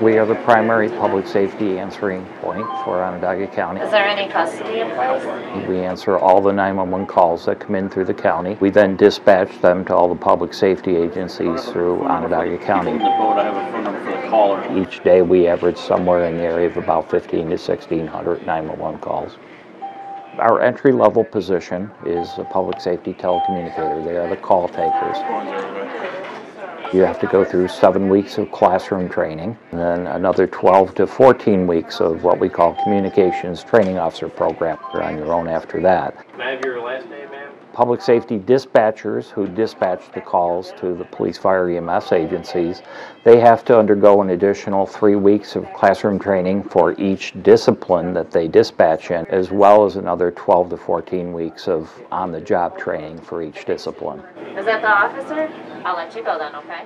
We are the primary public safety answering point for Onondaga County. Is there any custody in place? We answer all the 911 calls that come in through the county. We then dispatch them to all the public safety agencies through Onondaga County. The boat, I have a phone number for the caller. Each day, we average somewhere in the area of about 15 to 1600 911 calls. Our entry-level position is a public safety telecommunicator. They are the call takers. You have to go through seven weeks of classroom training, and then another 12 to 14 weeks of what we call communications training officer program. You're on your own after that. May I have your last name, ma'am? Public safety dispatchers who dispatch the calls to the police, fire, EMS agencies, they have to undergo an additional three weeks of classroom training for each discipline that they dispatch in, as well as another 12 to 14 weeks of on-the-job training for each discipline. Is that the officer? I'll let you go then, okay?